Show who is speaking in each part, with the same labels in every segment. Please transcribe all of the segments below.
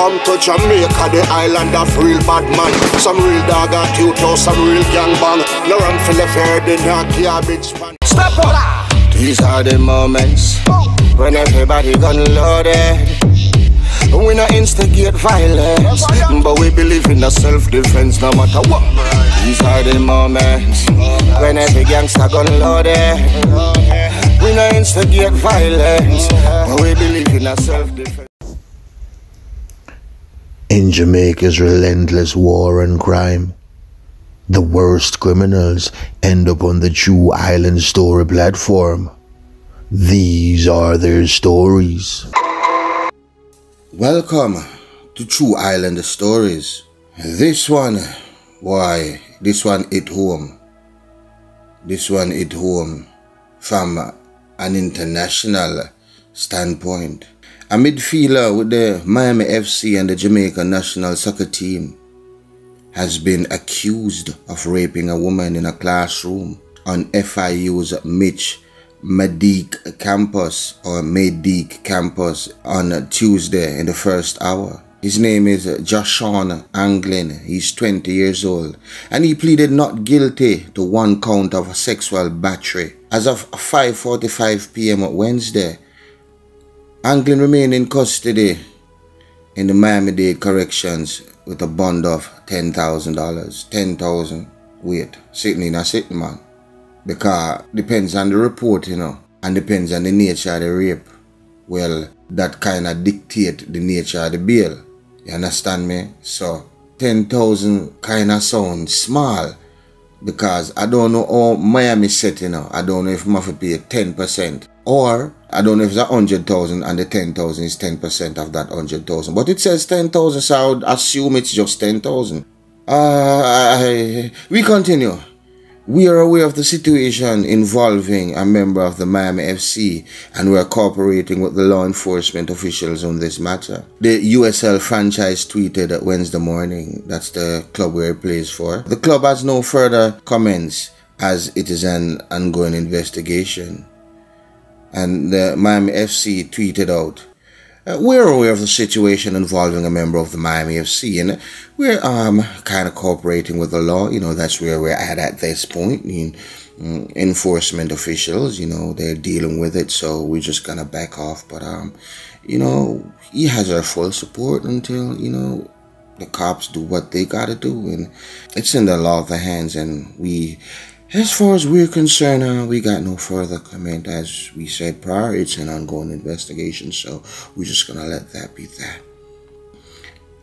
Speaker 1: come to Jamaica, the island of real bad man. Some real dog at you, oh, some real gang bang. No run for the fair, the not garbage man. Step up! These are the moments when everybody gun loaded. We not instigate violence, but we believe in the self-defense no matter what. These are the moments when every gangster gun loaded. We not instigate violence, but we believe in a self-defense.
Speaker 2: In Jamaica's relentless war and crime, the worst criminals end up on the True Island Story platform. These are their stories.
Speaker 1: Welcome to True Island Stories. This one, why, this one hit home. This one hit home from an international standpoint. A midfielder with the Miami FC and the Jamaica national soccer team has been accused of raping a woman in a classroom on FIU's Mitch Maidique campus or Maidique campus on Tuesday in the first hour. His name is Jahshaun Anglin. He's 20 years old and he pleaded not guilty to one count of sexual battery. As of 5.45 p.m. Wednesday, Anglin remained in custody in the Miami-Dade Corrections with a bond of $10,000. 10000 Wait, sitting in a sitting man because depends on the report, you know, and depends on the nature of the rape. Well, that kind of dictate the nature of the bail. You understand me? So, 10,000 kind of sounds small because I don't know how Miami set, you know. I don't know if I have to pay 10% or I don't know if it's a 100,000 and the 10,000 is 10% of that 100,000. But it says 10,000, so I would assume it's just 10,000. Uh, I, we continue. We are aware of the situation involving a member of the Miami FC and we are cooperating with the law enforcement officials on this matter. The USL franchise tweeted Wednesday morning, that's the club where he plays for. The club has no further comments as it is an ongoing investigation. And the Miami FC tweeted out, uh, we're aware of the situation involving a member of the Miami FC, and we're um, kind of cooperating with the law. You know, that's where we're at at this point. You mm, enforcement officials, you know, they're dealing with it, so we're just gonna back off. But um, you know, he has our full support until you know the cops do what they gotta do, and it's in the law of the hands, and we as far as we're concerned, uh, we got no further comment. As we said prior, it's an ongoing investigation, so we're just gonna let that be that.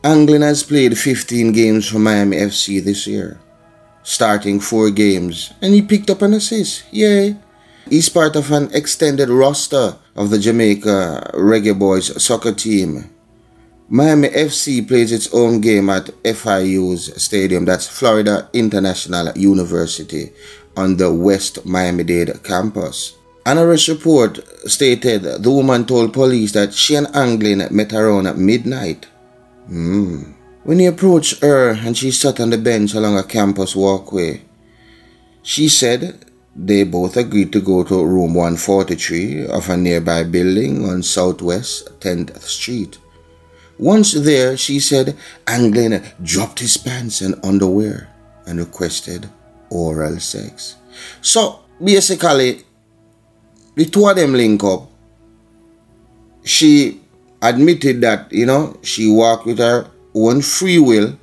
Speaker 1: Anglin has played 15 games for Miami FC this year, starting four games, and he picked up an assist. Yay! He's part of an extended roster of the Jamaica Reggae Boys soccer team Miami FC plays its own game at FIU's stadium, that's Florida International University, on the West Miami-Dade campus. An arrest report stated the woman told police that she and Anglin met around at midnight. Mm. When he approached her and she sat on the bench along a campus walkway, she said they both agreed to go to room 143 of a nearby building on Southwest 10th Street. Once there, she said Anglin dropped his pants and underwear and requested oral sex. So basically, the two of them link up. She admitted that, you know, she walked with her own free will.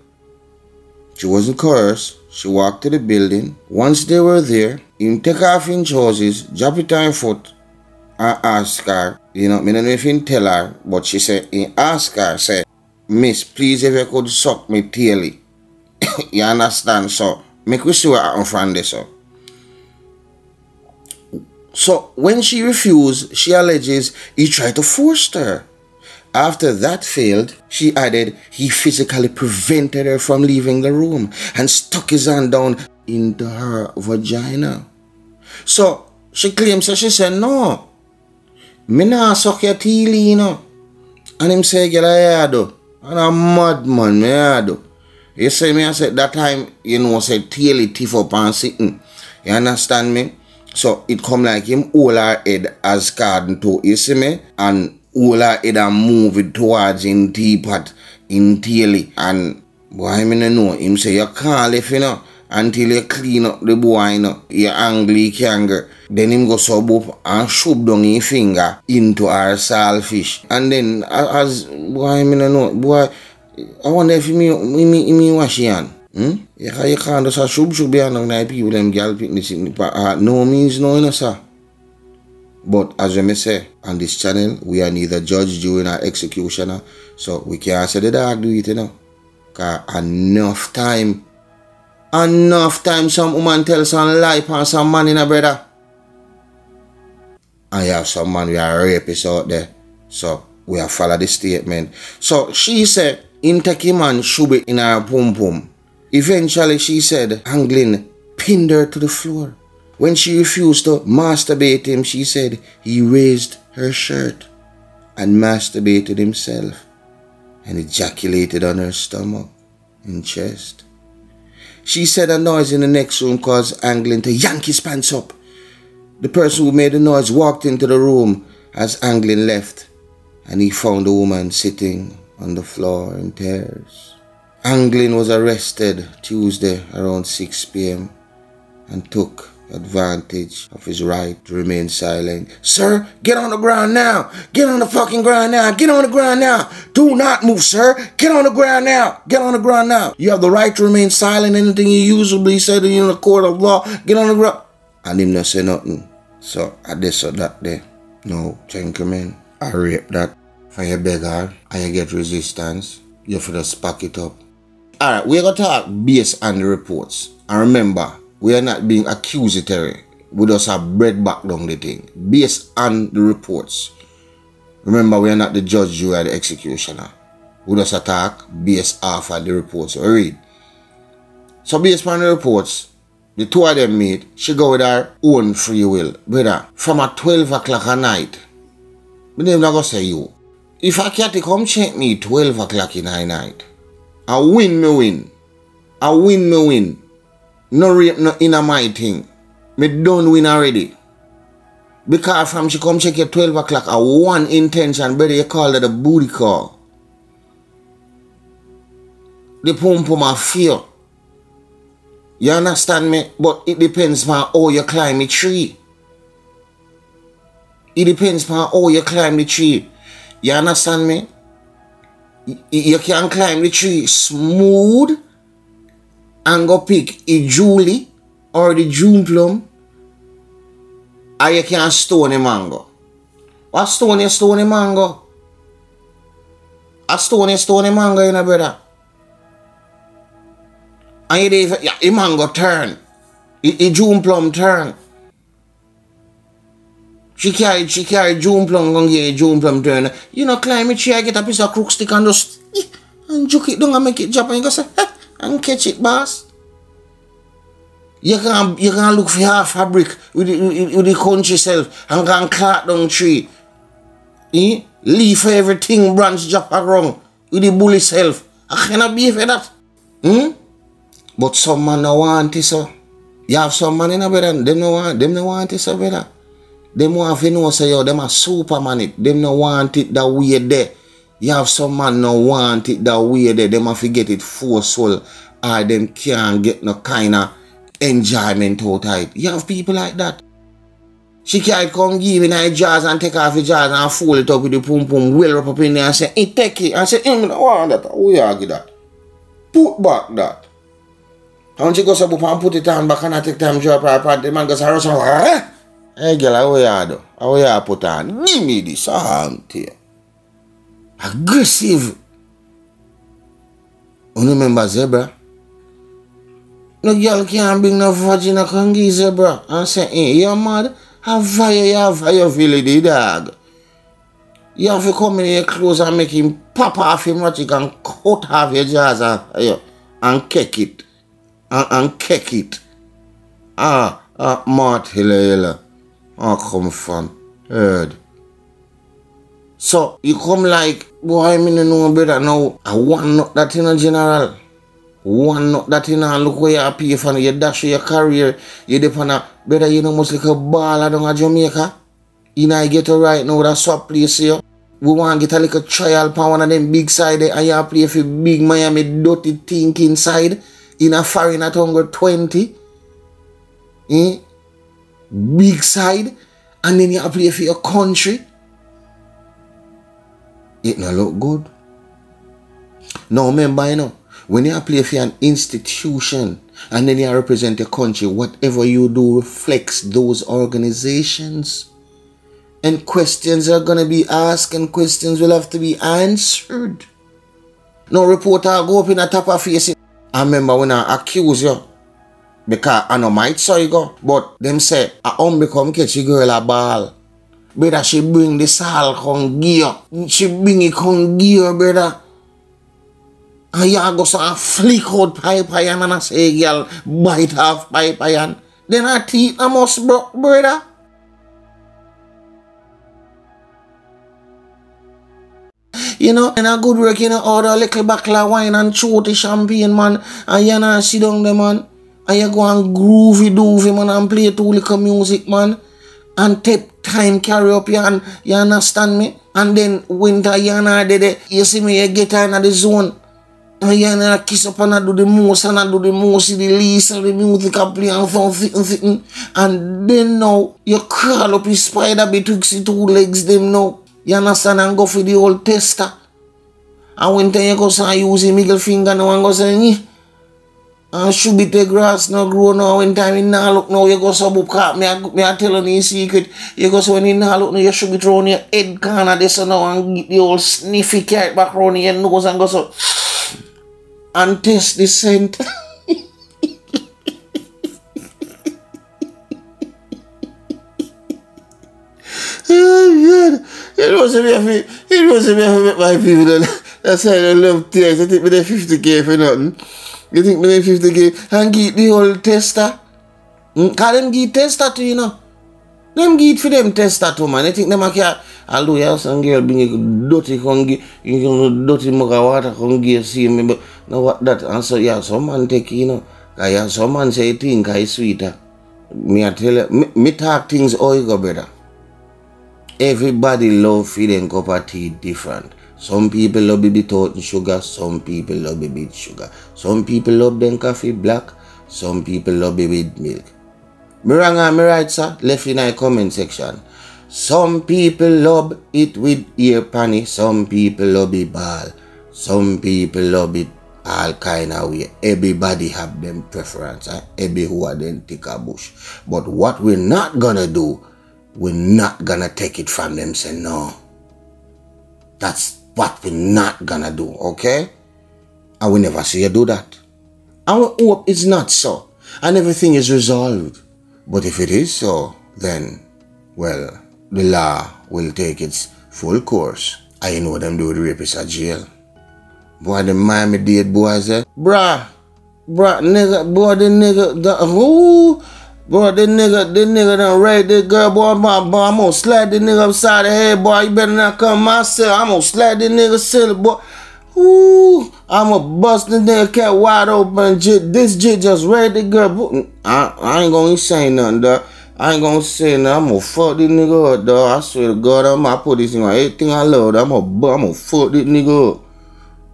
Speaker 1: She wasn't coerced. She walked to the building. Once they were there, he take off his trousers, drop it on foot, and ask her, you know, I don't know if he tell her, but she said, he asked her, say, Miss, please if you could suck me taily. you understand? So, make we see what happen from this. So. so, when she refused, she alleges he tried to force her. After that failed, she added he physically prevented her from leaving the room and stuck his hand down into her vagina. So, she claims that she said, no, me your teely, you know. And him say, get a do. And a madman, me I do. You see me, I said that time, you know, I said taily tiff up and sitting. Mm. You understand me? So it come like him hold her head as garden to, you see me? And all her head and move it towards in teapot, in taily. And boy, I mean, know, him say, you can't lift, you know, until you clean up the boy, you know, you angry kangaroo. Then him go sub up and shove down his finger into our saltfish. And then, as, boy, I mean, I know, boy, I wonder if me, me, me wash your hand. Hmm? You, you can't just shub shub behind on people, them girl in the uh, No means no, you know, sir. But as may say, on this channel, we are neither judge, jury, nor executioner. So we can't say the dog do it, you know. Cause enough time, enough time some woman tell some lie on some man in a brother. And you have some man we are rapists out there. So we have follow the statement. So she said, in take man should be in her boom boom. Eventually she said, Anglin pinned her to the floor. When she refused to masturbate him, she said he raised her shirt and masturbated himself and ejaculated on her stomach and chest. She said a noise in the next room caused Anglin to yank his pants up. The person who made the noise walked into the room as Anglin left and he found the woman sitting on the floor in tears. Anglin was arrested Tuesday around 6 p.m. and took advantage of his right to remain silent. Sir, get on the ground now. Get on the fucking ground now. Get on the ground now. Do not move, sir. Get on the ground now. Get on the ground now. You have the right to remain silent. Anything you usually said in the court of law, get on the ground. And him not say nothing. So I did so that day. No, you, man. I rape that. For you beggar and you get resistance, you have to just pack it up. Alright, we're gonna talk based on the reports. And remember, we are not being accusatory. We just have bread back down the thing based on the reports. Remember, we are not the judge, you are the executioner. We just attack based off of the reports we read. So based on the reports, the two of them meet, she go with her own free will. Brother, from at 12 o'clock at night, my name not gonna say you. If I can't come check me 12 o'clock in the night, I win me win. I win me win. No rape no in a my thing. Me done win already. Because from she come check at 12 o'clock, I one intention, brother, you call it a booty call. The pum pum a fear. You understand me? But it depends on how you climb the tree. It depends on how you climb the tree. You understand me? You can climb the tree smooth and go pick a Julie or the June plum or ah, you can stone a mango. What stone is stone a mango? A stone is stone a mango, you know, brother. And you yeah, a mango turn. A, June plum turn. She carried, she carried June plum, gonna get June plum turn. You know, climb a I get a piece of crook stick and just, eh, and juke it down and make it drop and you go say, and catch it, boss. You can you can look for half fabric with the, with, the country self and can cut down tree. Eh? Leave everything branch drop around with the bully self. I cannot be for that. Hmm? But some man no want it so. You have some man in a bed them no want them no want it so better. Them want to know say yo them a superman it. Them no want it that way there. You have some man no want it that way there. Them have to get it forceful or them can't get no kind of enjoyment out of it. You have people like that. She can't come give me her jars and take off the jars and fold it up with the pum pum, well up, up in there and say, hey, take it. And say, hey, I want that. You argue that? Put back that. And she goes up and put it on back and I take time to drop her pant, the man goes, eh? Hey, girl, how you do? How you put on? Give me this arm here. Aggressive. You remember zebra? No girl can't bring no vagina can give zebra and say, hey, you mad? Have fire, you have fire, the dog. You have to come in your clothes and make him pop off him magic and cut off your jaws and, uh, and kick it. And, and kick it. Ah, ah, Mart Hilla Hilla. Ah, come from. Heard. So, you come like, boy, I mean, know better now. I want that in a general. One not that in a look where you pay for you dash your career. You depend on better you know must like a baller down a Jamaica. Know I get it right now that swap place here. we want to get a little trial for one of them big side and you play for big Miami dirty think inside in a foreign at 120. Eh? Big side. And then you play for your country. It not look good. Now remember, you know, when you play for an institution and then you represent a country, whatever you do reflects those organizations. And questions are going to be asked and questions will have to be answered. No reporter go up in a top of face. I remember when I accuse you because I know might saw you go, but them say I only come catch a girl a ball. Brother, she bring the sal con gear. She bring it con gear, brother. And you go so a flick out pipe iron and I bite off pipe iron. Then I teeth I must broke, brother. You know, and a good work, you know, order a little of wine and the champagne, man. And you know, sit down there, man. And you go and groovy doovy, man, and play two little music, man. And take time carry up you and you understand me? And then winter you know you see me, you get in the zone. And and I do the and do the most, the least of the music I play and fitting. And then now you crawl up your spider betwixt the two legs them now. You understand? And go for the old tester. And when you go start using middle finger now and go say, eh. And should be the grass now grow now when time in now look now you go sub up. Me, I, me I tell you secret. You go so when you now look now you should be throwing your head corner this now and get the old sniffy carrot back around your nose and go so and taste the scent. oh God. It was a bit of it. It was a bit of it, my people. That's how I love tears. I think me there 50k for nothing. You think me there 50k and get the whole tester. Mm, Cause them give tester to you know. Them give for them tester to, man. I think them a care. Although you have some girl bring a dirty hungry, you know, dirty mug of water hungry, see me, but know what that and so yeah, some man take you know. Yeah, some man say think I sweeter. Me I tell you, me, me talk things how you go better Everybody love feeding cup of tea different. Some people love baby without sugar, some people love with sugar. Some people love them coffee black, some people love baby with milk. Me wrong or me right, sir? Left in the comment section. Some people love it with ear panny, some people love it ball, some people love it all kind of way. Everybody have them preference. Eh? Every who are then take a bush. But what we're not gonna do we're not gonna take it from them. Say no. That's what we're not gonna do, okay? I will never see you do that. Our hope is not so. And everything is resolved. But if it is so, then, well, the law will take its full course. I know them do the rapists at jail. Boy, the Miami Dade boys, eh? Bruh, bruh, nigga, boy, the nigga, the, who? Boy, this nigga, this nigga done raped this girl, boy, boy, boy, I'm gonna slap this nigga upside the head, boy. You better not come myself. I'm gonna slap this nigga silly, boy. Ooh, I'm gonna bust this nigga cat wide open. This jit just raped this girl. I, I ain't gonna say nothing, dog. I ain't gonna say nothing. I'm gonna fuck this nigga up, dog. I swear to God, I'm gonna put this in my everything I love. I'm gonna, I'm gonna fuck this nigga up.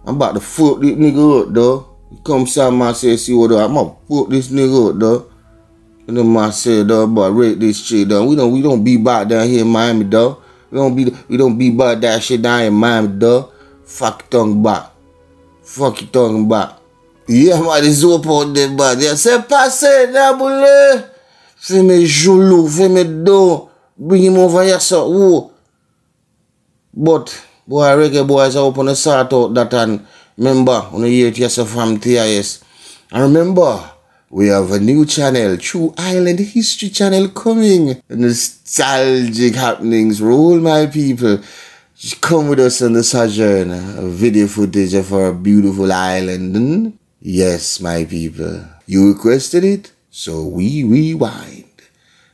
Speaker 1: I'm about to fuck this nigga up, dog. Come inside my say, see what I'm gonna fuck this nigga up, dog. And then I said, dog, boy, rate this shit, dog. We don't we don't be back down here in Miami, dog. We don't be we don't be back that shit down in Miami, dog. Fuck your tongue back. Fuck your tongue back. Yeah, man, it's up out there, but they say, passe, dabule. Fais mes joulou, fais mes do. Bring him over here, so, woo. But, boy, reggae boys open sort out that and remember, you hear it yourself from TIS. And remember, we have a new channel, True Island History Channel coming. Nostalgic happenings. Roll, my people. Just come with us on the sojourn. A video footage of our beautiful island. Yes, my people. You requested it, so we rewind.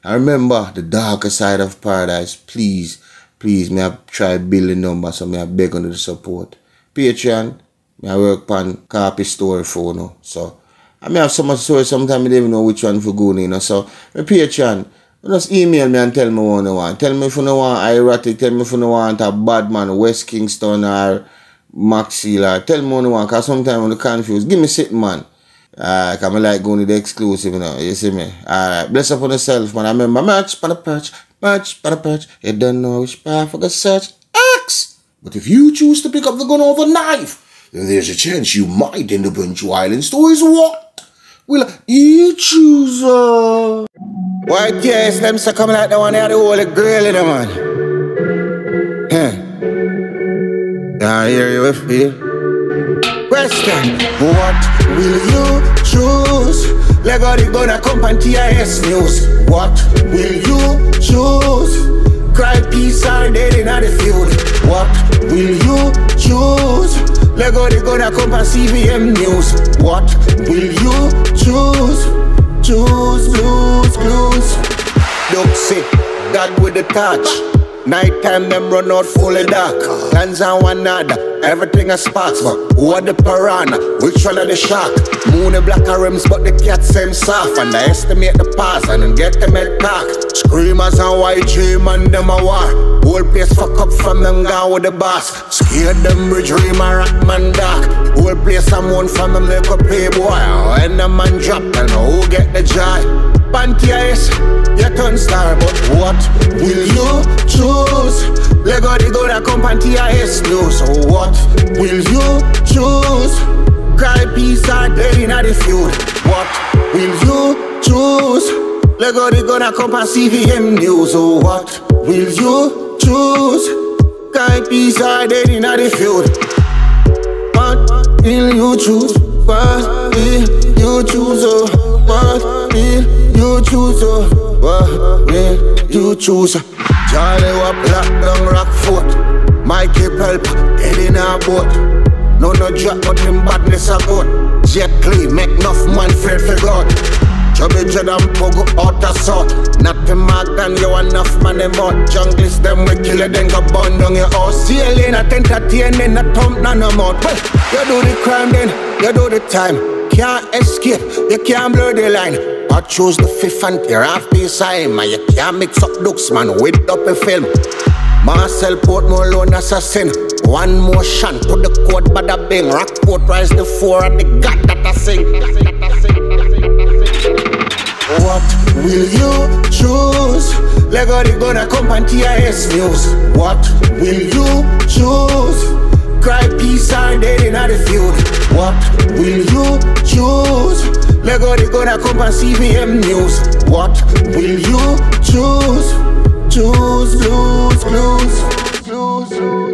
Speaker 1: I remember the darker side of paradise. Please, please, may I try building number, so may I beg on the support. Patreon, may I work on copy story for now. So I may have so much story sometimes I don't even know which one for going, you know. So my Patreon, Just email me and tell me what you want. Tell me if you don't want erotic, tell me if you don't want a bad man, West Kingston or Maxi, or tell me what you want, because sometimes I'm confused. Give me sitting man. Alright, I'm like going to the exclusive you know, you see me? Alright, bless up on yourself, man. I remember match, pan a perch, pan a perch. You don't know which path I got search. X! But if you choose to pick up the gun over knife, then there's a chance you might end up in True Island Stories. What? Will you choose, uh... White yes, them say come like the one that the holy girl in the man. Huh. I hear you with me. Question What will you choose? Lego the gonna come on TIS news. What will you choose? Cry peace or dead in the field. What will you choose? Lego the gonna come on CVM news. What will you choose? Choose, blues, blues. Don't say God with the touch. Nighttime them run out fully dark. Plans on one another, everything a sparks. But who are the piranha? Which one are the shark? Moon and black rims, but the cat same soft. And I estimate the pass and then get them head cock. Screamers and white dream and them a war. Whole place fuck up from them gone with the boss. Scared them bridge dream a rock man dark. Whole place someone from them like a playboy. When the man drop, and who get the joy? Panty ice, you turn star, but what will you choose? Lego the go that come panty ice So what will you choose? Cry peace are dead in the feud. What will you choose? Lego the go that come pan CVM news. So what will you choose? Cry peace are dead in the feud. What will you choose? What will you choose? Oh, what will you choose, oh, what will you choose? Charlie was black down Rockfort. Mikey Pulp, dead in a boat. No, no drop, but him badness a good. Jet clean, make enough man fair for God. Chubby dread and pogo out of sort Nothing more than you enough man them out Junglist them we kill you then go burn down your house Sailing at entertaining a thump none no more Well, you do the crime then, you do the time can't escape, you can't blur the line. I choose the fifth and tear off piece of. You can't mix up looks, man, with up a film. Marcel Portmore lone assassin. One motion to the court, bada bing. Rockfort rise the four and the god that I sing. What will you choose? Lego the gonna come on TIS news. What will you choose? Cry peace and dead in the feud. What will you choose? Lego they gonna come on CVM news. What will you choose? Choose, lose, lose, lose.